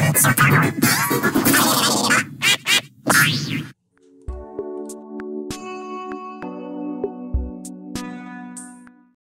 Let's go.